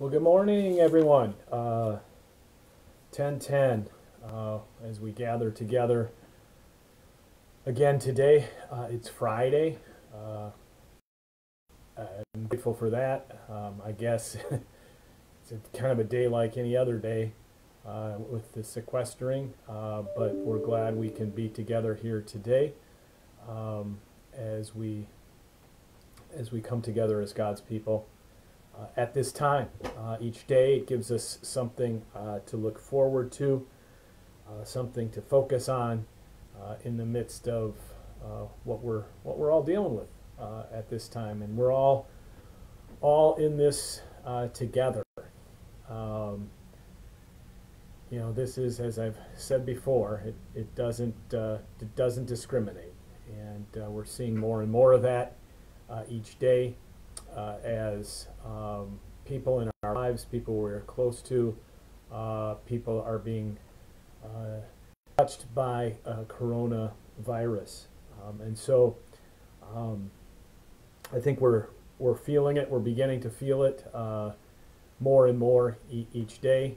Well, good morning, everyone. Uh, 1010, uh, as we gather together again today. Uh, it's Friday. Uh, I'm grateful for that. Um, I guess it's kind of a day like any other day uh, with the sequestering, uh, but we're glad we can be together here today um, as we as we come together as God's people uh, at this time. Uh, each day it gives us something uh, to look forward to, uh, something to focus on uh, in the midst of uh, what we're what we're all dealing with at this time, and we're all all in this together. Um, you know, this is as I've said before, it, it doesn't it doesn't discriminate, and we're seeing more and more of that each day uh, as um, people in our lives, people we're close to, uh, people are being uh, touched by coronavirus. Um, and so um, I think we're, we're feeling it, we're beginning to feel it uh, more and more e each day.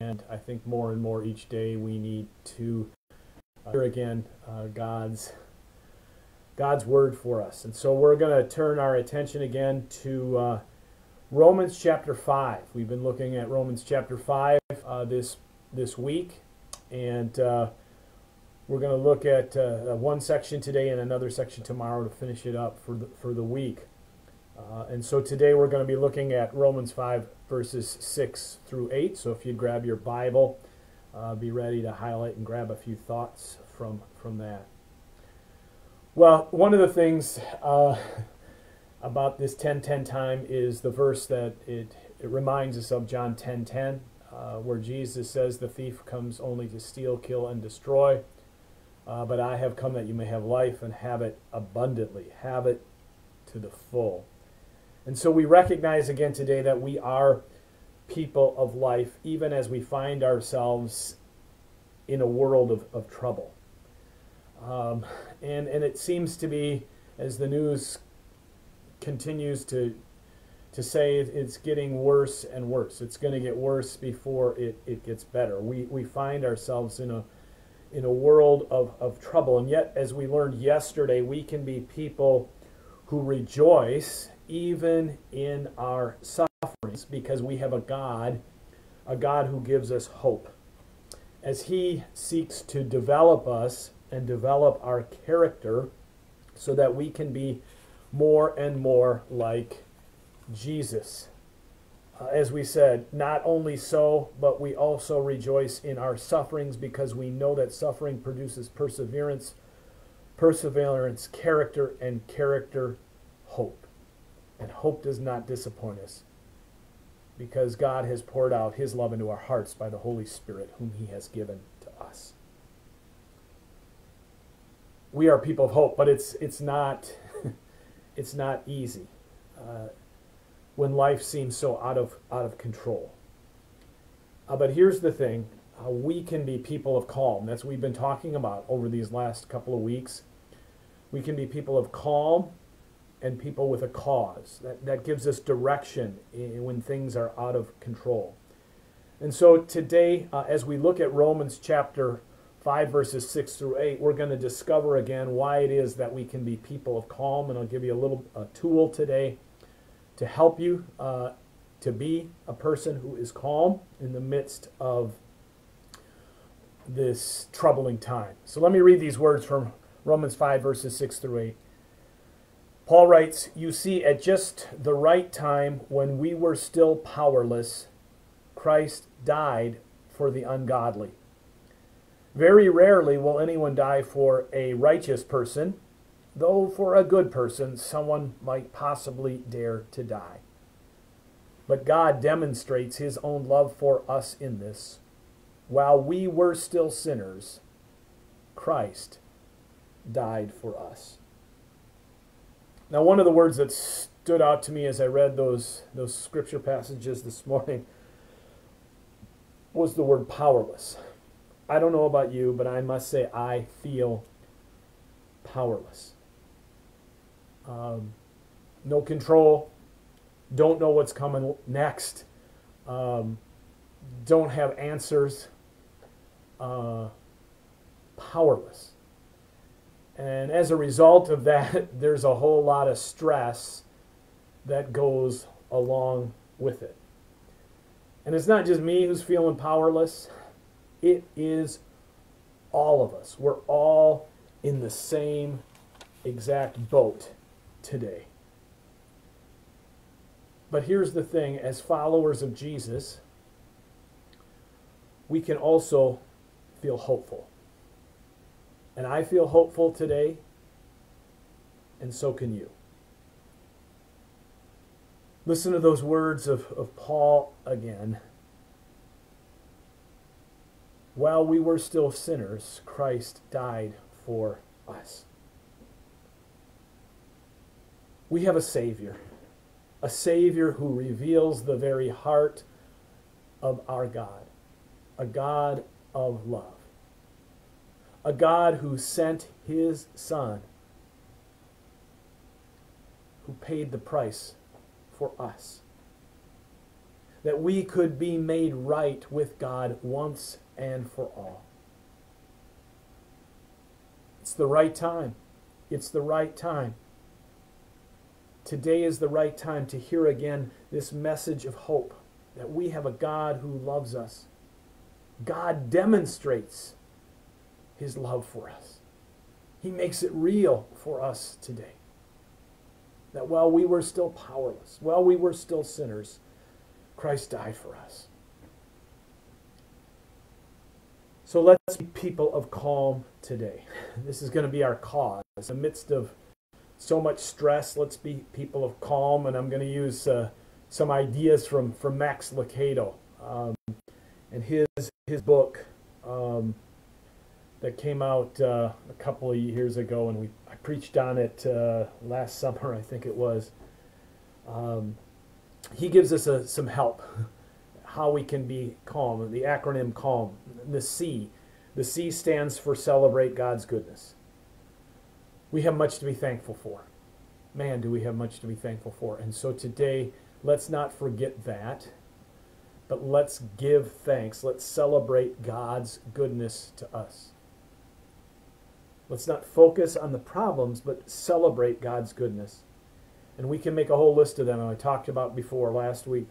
And I think more and more each day we need to hear again uh, God's God's word for us. And so we're going to turn our attention again to uh, Romans chapter 5. We've been looking at Romans chapter 5 uh, this, this week. And uh, we're going to look at uh, one section today and another section tomorrow to finish it up for the, for the week. Uh, and so today we're going to be looking at Romans 5, verses 6 through 8. So if you grab your Bible, uh, be ready to highlight and grab a few thoughts from, from that. Well, one of the things uh, about this 10-10 time is the verse that it, it reminds us of John 10:10, uh, where Jesus says, "The thief comes only to steal, kill, and destroy, uh, but I have come that you may have life and have it abundantly, have it to the full." And so we recognize again today that we are people of life, even as we find ourselves in a world of, of trouble. Um, and, and it seems to be, as the news continues to, to say, it's getting worse and worse. It's going to get worse before it, it gets better. We, we find ourselves in a, in a world of, of trouble. And yet, as we learned yesterday, we can be people who rejoice even in our sufferings because we have a God, a God who gives us hope. As He seeks to develop us and develop our character so that we can be more and more like Jesus. Uh, as we said, not only so, but we also rejoice in our sufferings because we know that suffering produces perseverance, perseverance, character, and character, hope. And hope does not disappoint us because God has poured out his love into our hearts by the Holy Spirit, whom he has given to us we are people of hope, but it's it's not it's not easy uh, when life seems so out of out of control. Uh, but here's the thing: uh, we can be people of calm. That's what we've been talking about over these last couple of weeks. We can be people of calm and people with a cause. That that gives us direction when things are out of control. And so today, uh, as we look at Romans chapter 5 verses 6 through 8, we're going to discover again why it is that we can be people of calm. And I'll give you a little a tool today to help you uh, to be a person who is calm in the midst of this troubling time. So let me read these words from Romans 5 verses 6 through 8. Paul writes, You see, at just the right time, when we were still powerless, Christ died for the ungodly. Very rarely will anyone die for a righteous person, though for a good person, someone might possibly dare to die. But God demonstrates his own love for us in this. While we were still sinners, Christ died for us. Now, one of the words that stood out to me as I read those, those scripture passages this morning was the word powerless. I don't know about you, but I must say I feel powerless. Um, no control. Don't know what's coming next. um, don't have answers, uh, powerless. And as a result of that, there's a whole lot of stress that goes along with it. And it's not just me who's feeling powerless, it is all of us. We're all in the same exact boat today. But here's the thing as followers of Jesus, we can also feel hopeful. And I feel hopeful today, and so can you. Listen to those words of, of Paul again. While we were still sinners, Christ died for us. We have a Savior, a Savior who reveals the very heart of our God, a God of love, a God who sent His Son, who paid the price for us. That we could be made right with God once and for all. It's the right time. It's the right time. Today is the right time to hear again this message of hope that we have a God who loves us. God demonstrates his love for us. He makes it real for us today that while we were still powerless, while we were still sinners, Christ died for us. So let's be people of calm today. This is going to be our cause. In the midst of so much stress, let's be people of calm. And I'm going to use uh, some ideas from, from Max Lucado um, and his, his book um, that came out uh, a couple of years ago. And we I preached on it uh, last summer, I think it was. Um, he gives us a, some help how we can be calm. The acronym CALM, the C. The C stands for Celebrate God's Goodness. We have much to be thankful for. Man, do we have much to be thankful for. And so today, let's not forget that, but let's give thanks. Let's celebrate God's goodness to us. Let's not focus on the problems, but celebrate God's goodness. And we can make a whole list of them, and I talked about before last week.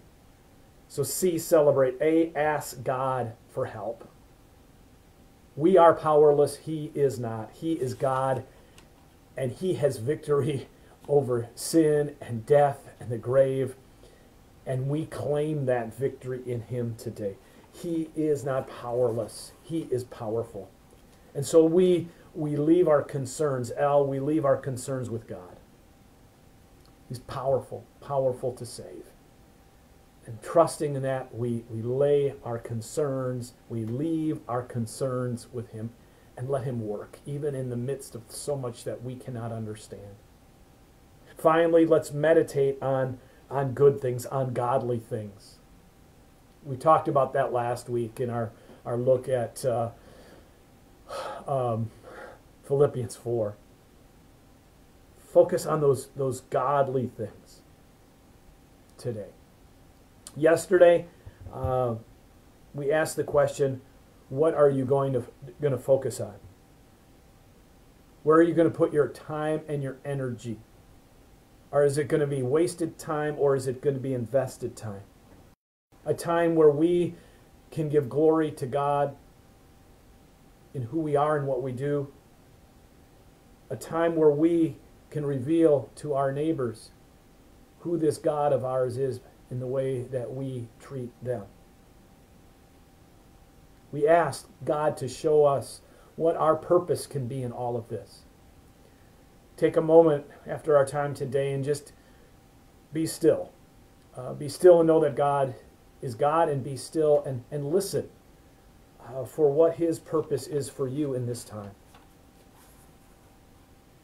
So, C, celebrate. A, ask God for help. We are powerless. He is not. He is God, and He has victory over sin and death and the grave. And we claim that victory in Him today. He is not powerless, He is powerful. And so we we leave our concerns, L, we leave our concerns with God. He's powerful, powerful to save. And trusting in that, we, we lay our concerns, we leave our concerns with Him and let Him work, even in the midst of so much that we cannot understand. Finally, let's meditate on, on good things, on godly things. We talked about that last week in our, our look at uh, um, Philippians 4. Focus on those, those godly things today. Yesterday, uh, we asked the question what are you going to, going to focus on? Where are you going to put your time and your energy? Or is it going to be wasted time or is it going to be invested time? A time where we can give glory to God in who we are and what we do, a time where we can reveal to our neighbors who this God of ours is in the way that we treat them. We ask God to show us what our purpose can be in all of this. Take a moment after our time today and just be still. Uh, be still and know that God is God, and be still and, and listen uh, for what His purpose is for you in this time.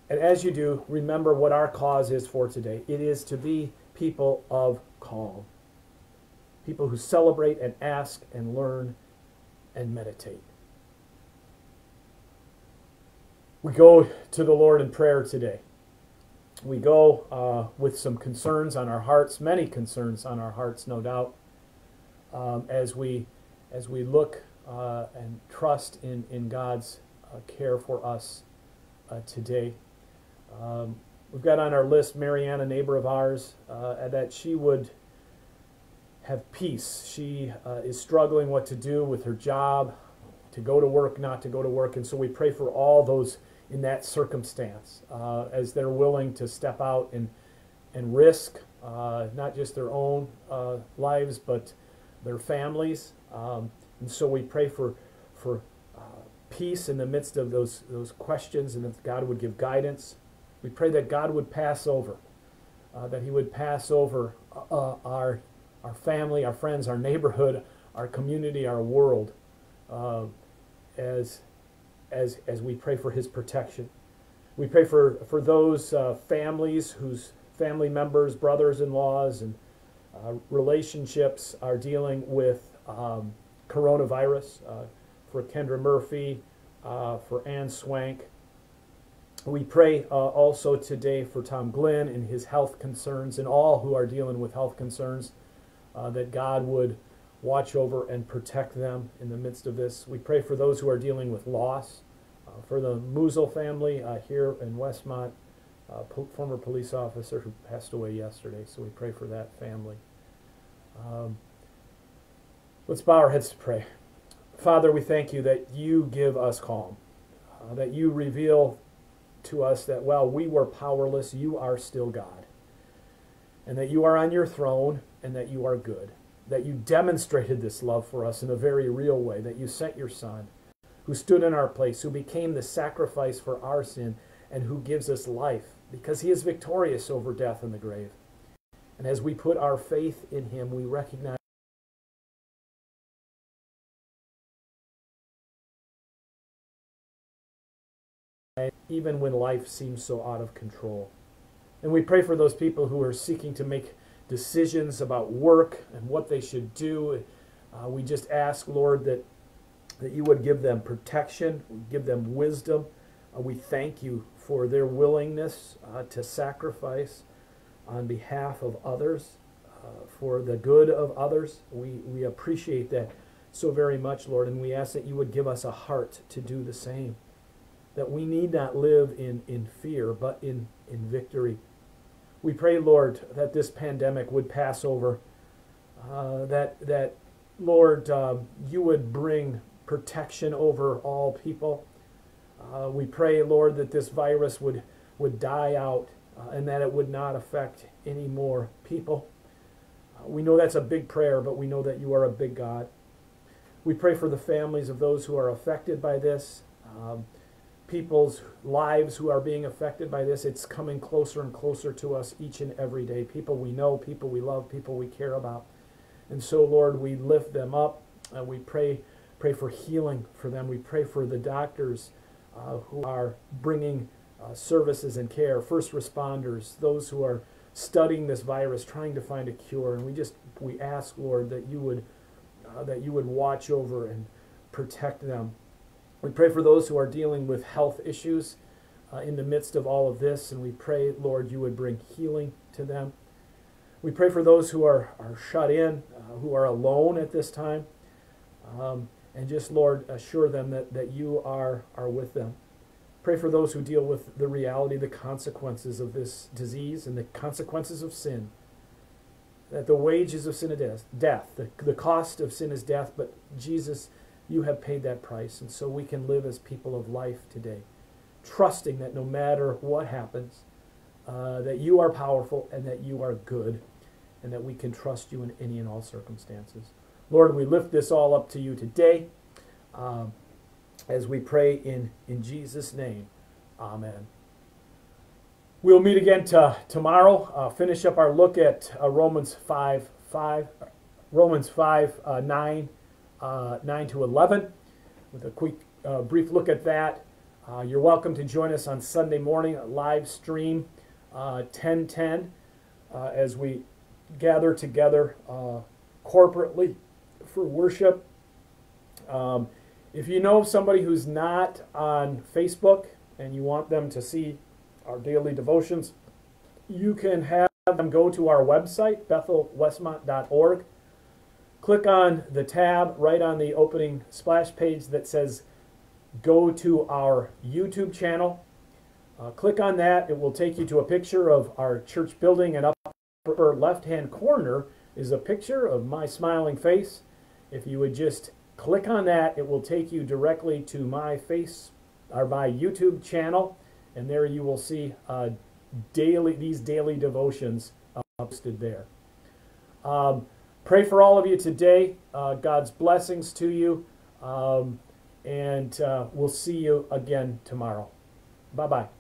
And as you do, remember what our cause is for today. It is to be people of calm, people who celebrate and ask and learn and meditate. We go to the Lord in prayer today. We go uh, with some concerns on our hearts, many concerns on our hearts, no doubt. um, as we as we look uh, and trust in in God's uh, care for us uh, today. Um, we've got on our list Marianne, a neighbor of ours, uh, that she would have peace. She uh, is struggling what to do with her job, to go to work, not to go to work, and so we pray for all those in that circumstance uh, as they're willing to step out and and risk uh, not just their own uh, lives but their families. Um, and so we pray for for uh, peace in the midst of those those questions, and that God would give guidance. We pray that God would pass over, uh, that He would pass over uh, our our family, our friends, our neighborhood, our community, our world, as as, as we pray for his protection. We pray for, for those uh, families whose family members, brothers in laws, and uh, relationships are dealing with um, coronavirus. Uh, for Kendra Murphy, uh, for Ann Swank. We pray uh, also today for Tom Glenn and his health concerns and all who are dealing with health concerns, uh, that God would watch over and protect them in the midst of this. We pray for those who are dealing with loss, uh, for the Musil family uh, here in Westmont, uh, po- former police officer who passed away yesterday. So we pray for that family. Um, let's bow our heads to pray. Father, we thank you that you give us calm, uh, that you reveal to us that while we were powerless, you are still God, and that you are on your throne, and that you are good that you demonstrated this love for us in a very real way, that you sent your Son, who stood in our place, who became the sacrifice for our sin, and who gives us life, because he is victorious over death and the grave. And as we put our faith in him, we recognize. Even when life seems so out of control. And we pray for those people who are seeking to make decisions about work and what they should do. Uh, we just ask, Lord, that, that you would give them protection, give them wisdom. Uh, we thank you for their willingness uh, to sacrifice on behalf of others, uh, for the good of others. We, we appreciate that so very much, Lord, and we ask that you would give us a heart to do the same. That we need not live in, in fear, but in, in victory. We pray, Lord, that this pandemic would pass over, uh, that, that, Lord, uh, you would bring protection over all people. Uh, we pray, Lord, that this virus would, would die out uh, and that it would not affect any more people. Uh, we know that's a big prayer, but we know that you are a big God. We pray for the families of those who are affected by this. Um, people's lives who are being affected by this. It's coming closer and closer to us each and every day. People we know, people we love, people we care about. And so, Lord, we lift them up. Uh, we pray, pray for healing for them. We pray for the doctors uh, who are bringing uh, services and care, first responders, those who are studying this virus, trying to find a cure. And we just we ask, Lord, that you would uh, that you would watch over and protect them we pray for those who are dealing with health issues uh, in the midst of all of this, and we pray, Lord, you would bring healing to them. We pray for those who are, are shut in, uh, who are alone at this time, um, and just, Lord, assure them that, that you are, are with them. Pray for those who deal with the reality, the consequences of this disease and the consequences of sin. That the wages of sin is death. The, the cost of sin is death, but Jesus you have paid that price. And so we can live as people of life today, trusting that no matter what happens, uh, that you are powerful and that you are good, and that we can trust you in any and all circumstances. Lord, we lift this all up to you today um, as we pray in, in Jesus' name. Amen. We'll meet again to, tomorrow, uh, finish up our look at uh, Romans 5, 5, Romans 5, uh, 9 uh, 9 to 11 with a quick uh, brief look at that. Uh, you're welcome to join us on Sunday morning, live stream 1010 uh, uh, as we gather together corporately for worship. Um, if you know somebody who's not on Facebook and you want them to see our daily devotions, you can have them go to our website, bethelwestmont.org click on the tab right on the opening splash page that says go to our YouTube channel. Uh, click on that. It will take you to a picture of our church building, and upper left hand corner is a picture of my smiling face. If you would just click on that, it will take you directly to my face or my YouTube channel, and there you will see uh, daily these daily devotions uh, posted there. Um, pray for all of you today. Uh, God's blessings to you, um, and uh, we'll see you again tomorrow. Bye bye.